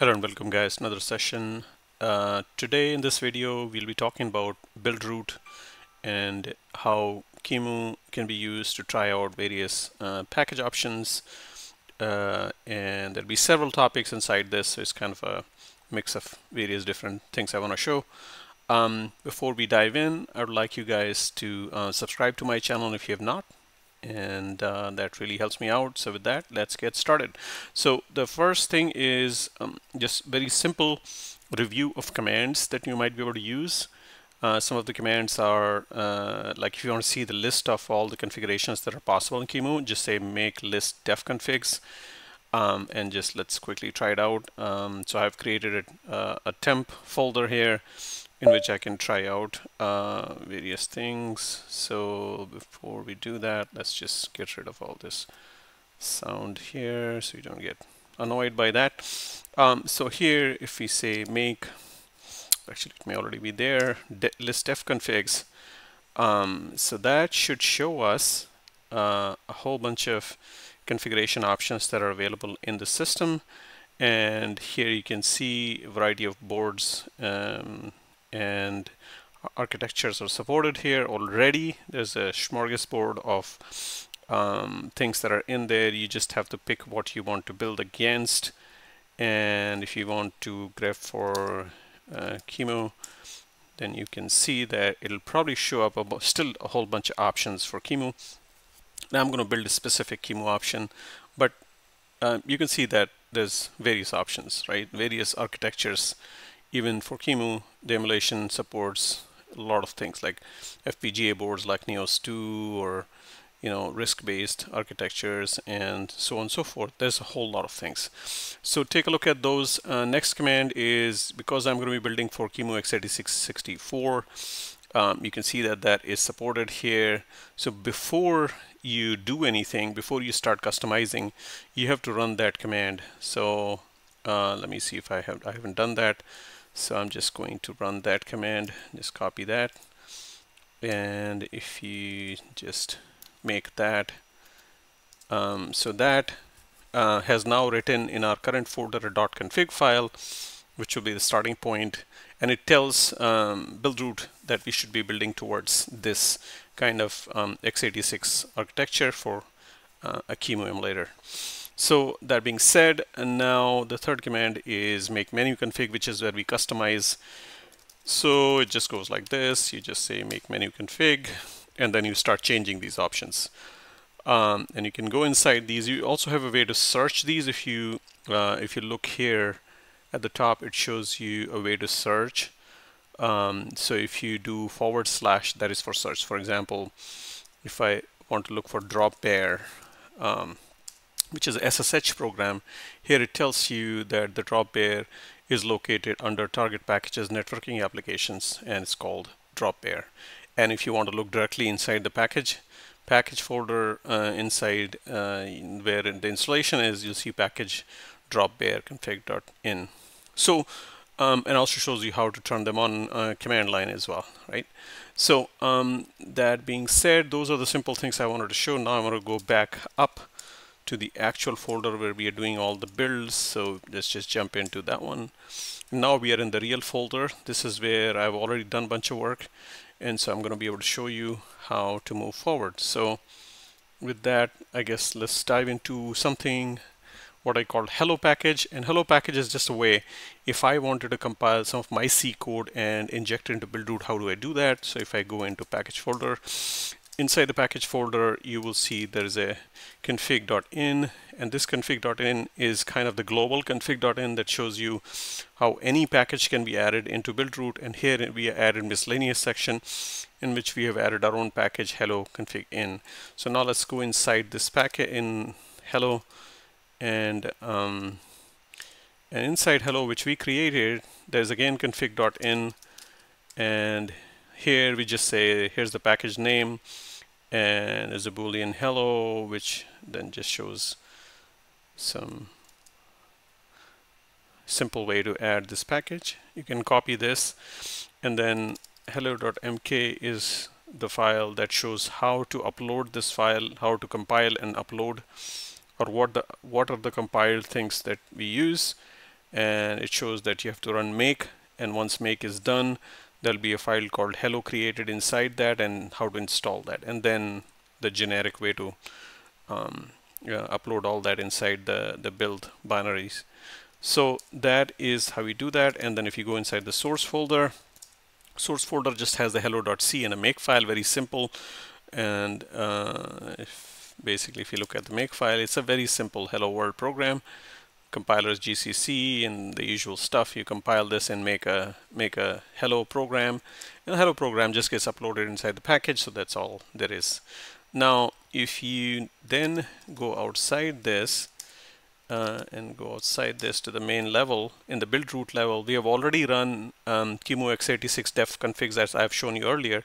Hello and welcome guys. Another session. Uh, today in this video we'll be talking about Buildroot and how QEMU can be used to try out various uh, package options. Uh, and there'll be several topics inside this so it's kind of a mix of various different things I want to show. Um, before we dive in I would like you guys to uh, subscribe to my channel if you have not and uh, that really helps me out. So with that let's get started. So the first thing is um, just very simple review of commands that you might be able to use. Uh, some of the commands are uh, like if you want to see the list of all the configurations that are possible in QEMU just say make list def configs um, and just let's quickly try it out. Um, so I've created a, uh, a temp folder here in which I can try out uh, various things. So before we do that, let's just get rid of all this sound here so you don't get annoyed by that. Um, so here, if we say make, actually it may already be there, de list def configs. Um, so that should show us uh, a whole bunch of configuration options that are available in the system. And here you can see a variety of boards um, and architectures are supported here already. There's a smorgasbord of um, things that are in there. You just have to pick what you want to build against. And if you want to grep for uh, QEMU, then you can see that it'll probably show up still a whole bunch of options for QEMU. Now I'm going to build a specific QEMU option, but uh, you can see that there's various options, right? Various architectures even for QEMU, the emulation supports a lot of things like FPGA boards like Nios 2 or you know RISC-based architectures and so on and so forth. There's a whole lot of things. So take a look at those. Uh, next command is because I'm going to be building for QEMU x86-64. Um, you can see that that is supported here. So before you do anything, before you start customizing, you have to run that command. So uh, let me see if I have I haven't done that. So I'm just going to run that command, just copy that. And if you just make that, um, so that uh, has now written in our current folder a .config file, which will be the starting point, and it tells um, Buildroot that we should be building towards this kind of um, x86 architecture for uh, a QEMU emulator. So that being said, and now the third command is make menu config, which is where we customize. So it just goes like this. You just say make menu config, and then you start changing these options. Um, and you can go inside these. You also have a way to search these. If you uh, if you look here at the top, it shows you a way to search. Um, so if you do forward slash, that is for search. For example, if I want to look for dropbear, um, which is a SSH program. Here it tells you that the dropbear is located under target packages networking applications and it's called dropbear. And if you want to look directly inside the package, package folder uh, inside uh, where the installation is, you'll see package dropbear config.in. So, um, and also shows you how to turn them on uh, command line as well, right? So um, that being said, those are the simple things I wanted to show. Now I want to go back up to the actual folder where we are doing all the builds. So let's just jump into that one. Now we are in the real folder. This is where I've already done a bunch of work. And so I'm going to be able to show you how to move forward. So with that, I guess let's dive into something what I call hello package and hello package is just a way if I wanted to compile some of my C code and inject it into Buildroot how do I do that so if I go into package folder inside the package folder you will see there is a config.in and this config.in is kind of the global config.in that shows you how any package can be added into Buildroot and here we added miscellaneous section in which we have added our own package hello config in. So now let's go inside this packet in hello and um, and inside hello which we created there's again config.in and here we just say here's the package name and there's a boolean hello which then just shows some simple way to add this package. You can copy this and then hello.mk is the file that shows how to upload this file how to compile and upload or what the what are the compiled things that we use. And it shows that you have to run make and once make is done there'll be a file called hello created inside that and how to install that. And then the generic way to um, upload all that inside the the build binaries. So that is how we do that. And then if you go inside the source folder source folder just has the hello.c and a make file very simple. And uh, if basically if you look at the make file it's a very simple hello world program compilers GCC and the usual stuff you compile this and make a make a hello program. And the hello program just gets uploaded inside the package so that's all there is. Now if you then go outside this uh, and go outside this to the main level in the Buildroot level we have already run um, QEMU x86 def configs as I've shown you earlier.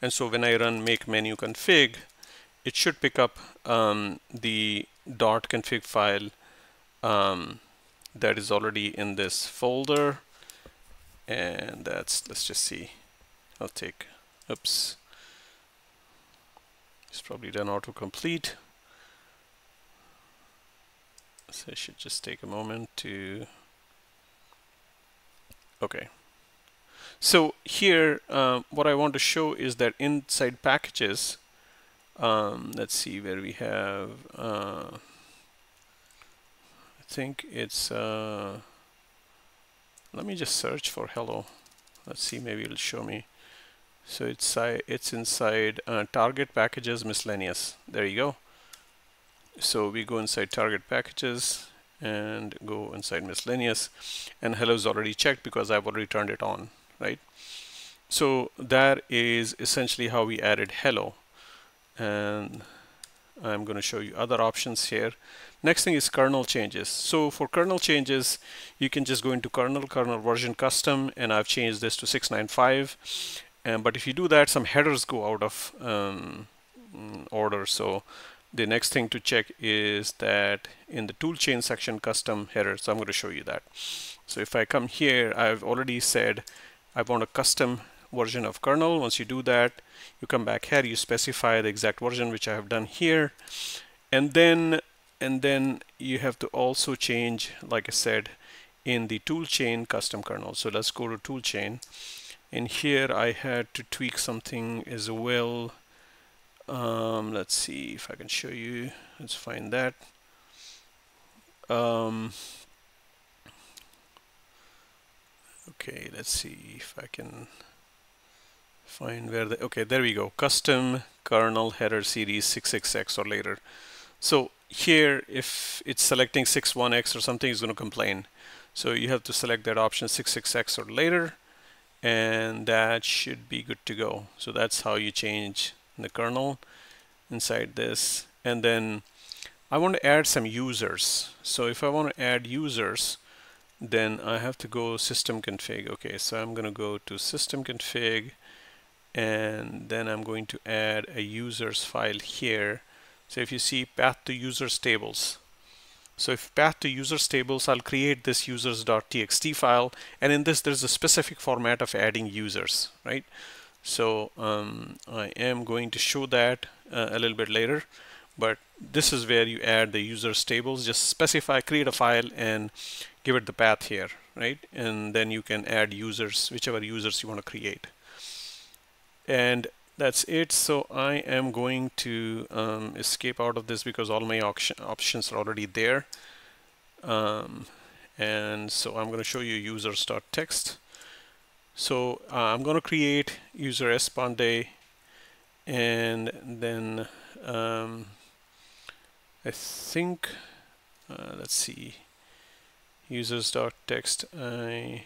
And so when I run make menu config it should pick up um, the dot config file um, that is already in this folder. And that's let's just see. I'll take oops. It's probably done autocomplete. So I should just take a moment to okay. So here um, what I want to show is that inside packages um, let's see where we have uh, think it's uh, let me just search for hello. Let's see maybe it'll show me. So it's it's inside uh, target packages miscellaneous. There you go. So we go inside target packages and go inside miscellaneous. And hello is already checked because I've already turned it on right? So that is essentially how we added hello. And I'm going to show you other options here Next thing is kernel changes. So for kernel changes, you can just go into kernel, kernel version custom, and I've changed this to 695. And, but if you do that, some headers go out of um, order. So the next thing to check is that in the toolchain section, custom header. So I'm going to show you that. So if I come here, I've already said I want a custom version of kernel. Once you do that, you come back here, you specify the exact version, which I have done here. And then and then you have to also change like I said in the toolchain custom kernel. So let's go to toolchain and here I had to tweak something as well. Um, let's see if I can show you. Let's find that. Um, okay let's see if I can find where the okay there we go. Custom kernel header series 66x or later. So here if it's selecting 61x or something it's going to complain. So you have to select that option 66x or later and that should be good to go. So that's how you change the kernel inside this. And then I want to add some users. So if I want to add users then I have to go system config. Okay so I'm going to go to system config and then I'm going to add a users file here so if you see path to users tables, so if path to users tables, I'll create this users.txt file, and in this there's a specific format of adding users, right? So um, I am going to show that uh, a little bit later, but this is where you add the users tables. Just specify, create a file, and give it the path here, right? And then you can add users, whichever users you want to create. And that's it. So I am going to um, escape out of this because all my options are already there. Um, and so I'm going to show you users.txt so uh, I'm going to create user esponde and then um, I think uh, let's see. Users.txt I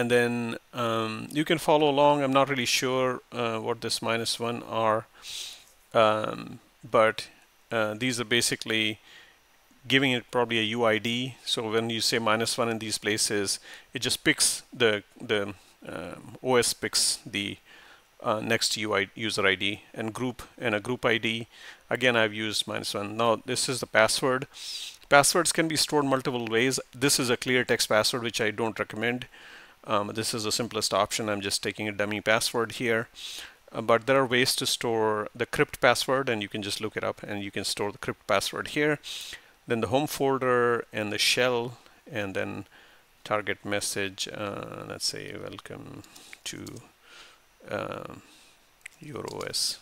and then um, you can follow along. I'm not really sure uh, what this minus one are um, but uh, these are basically giving it probably a UID so when you say minus one in these places it just picks the the um, OS picks the uh, next UI user ID and group and a group ID again I've used minus one. Now this is the password. Passwords can be stored multiple ways. This is a clear text password which I don't recommend um, this is the simplest option. I'm just taking a dummy password here. Uh, but there are ways to store the crypt password and you can just look it up and you can store the crypt password here. then the home folder and the shell and then target message uh, let's say welcome to uh, your OS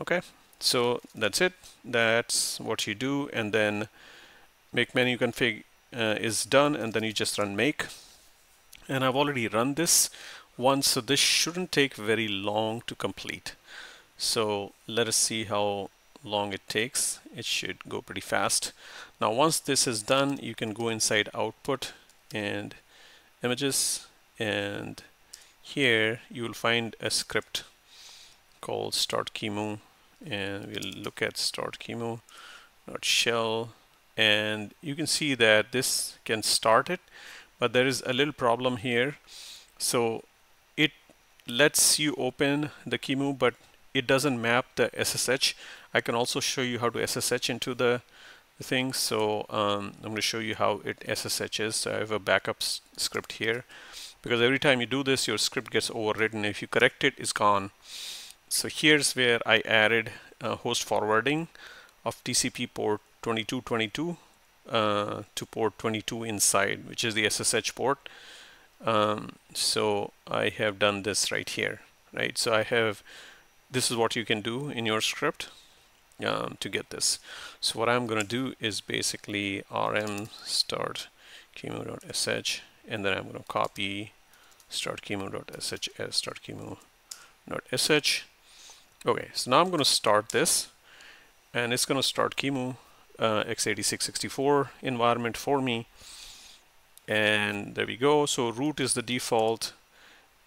okay so that's it that's what you do and then make menu config uh, is done and then you just run make and I've already run this once so this shouldn't take very long to complete. So let us see how long it takes. It should go pretty fast. Now once this is done you can go inside output and images. And here you will find a script called start QEMU and we'll look at start QEMU dot shell. And you can see that this can start it but there is a little problem here. So it lets you open the QEMU but it doesn't map the SSH I can also show you how to SSH into the, the thing. So um, I'm going to show you how it SSHs so I have a backup script here. Because every time you do this your script gets overwritten. If you correct it it's gone. So here's where I added uh, host forwarding of TCP port 2222 uh, to port 22 inside, which is the SSH port. Um, so I have done this right here, right? So I have, this is what you can do in your script um, to get this. So what I'm going to do is basically rm start qemu.sh and then I'm going to copy start qemu.sh as start qemu.sh. Okay, so now I'm going to start this and it's going to start QEMU uh, x86-64 environment for me. And there we go. So root is the default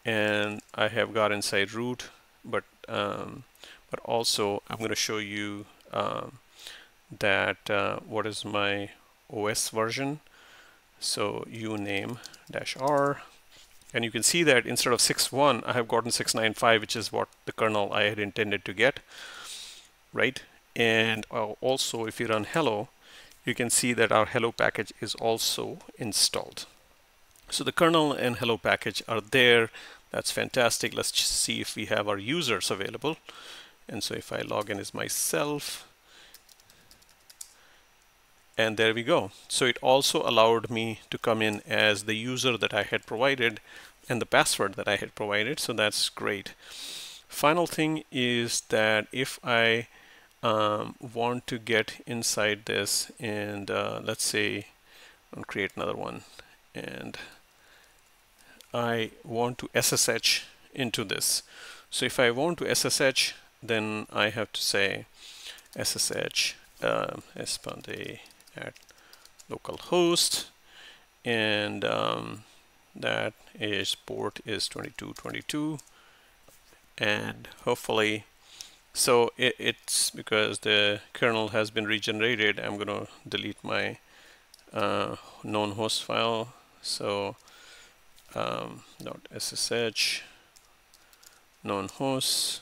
and I have got inside root but um, but also I'm going to show you um, that uh, what is my OS version. So uname dash r and you can see that instead of 6.1 I have gotten 6.95 which is what the kernel I had intended to get right and also if you run hello you can see that our hello package is also installed. So the kernel and hello package are there. That's fantastic. Let's see if we have our users available. And so if I log in as myself and there we go. So it also allowed me to come in as the user that I had provided and the password that I had provided. So that's great. Final thing is that if I um, want to get inside this and uh, let's say I'll create another one. And I want to SSH into this. So if I want to SSH then I have to say SSH uh, espande at localhost. And um, that is port is 2222 and hopefully so it, it's because the kernel has been regenerated I'm going to delete my uh, known host file. So um, .ssh known host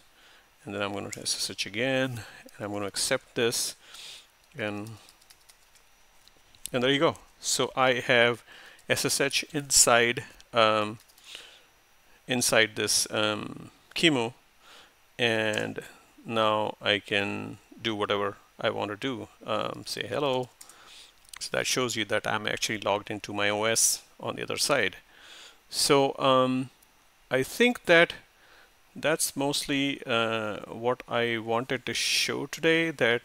and then I'm going to SSH again and I'm going to accept this and and there you go. So I have SSH inside um, inside this um, QEMU and now I can do whatever I want to do. Um, say hello. So that shows you that I'm actually logged into my OS on the other side. So um, I think that that's mostly uh, what I wanted to show today that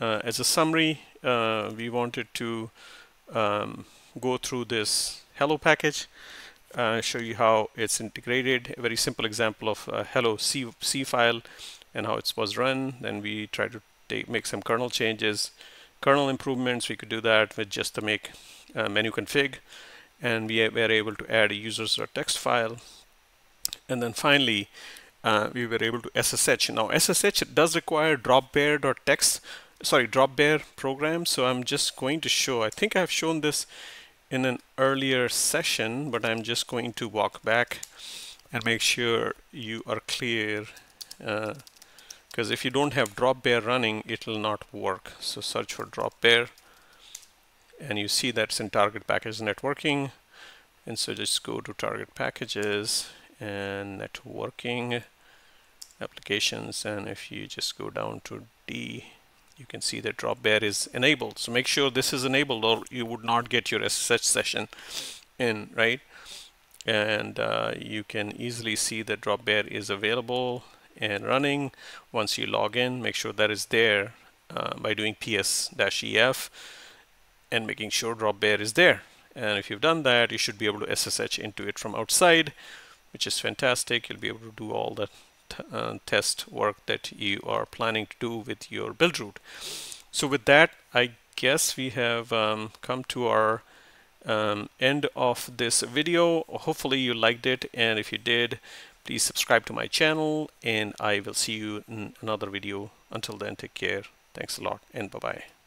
uh, as a summary uh, we wanted to um, go through this hello package uh, show you how it's integrated. A very simple example of hello C, C file and how it was run. Then we try to take, make some kernel changes, kernel improvements. We could do that with just the make uh, menu config, and we were able to add a users.txt file. And then finally, uh, we were able to SSH. Now SSH does require dropbear.txt, sorry, dropbear program. So I'm just going to show. I think I've shown this in an earlier session, but I'm just going to walk back and make sure you are clear uh, because if you don't have dropbear running it will not work. So search for dropbear and you see that's in target package networking. And so just go to target packages and networking applications. And if you just go down to D you can see that dropbear is enabled. So make sure this is enabled or you would not get your SSH session in right? And uh, you can easily see that dropbear is available and running. Once you log in make sure that is there uh, by doing ps-ef and making sure dropbear is there. And if you've done that you should be able to SSH into it from outside which is fantastic. You'll be able to do all the uh, test work that you are planning to do with your Buildroot so with that I guess we have um, come to our um, end of this video. Hopefully you liked it and if you did please subscribe to my channel and I will see you in another video. Until then take care. Thanks a lot and bye bye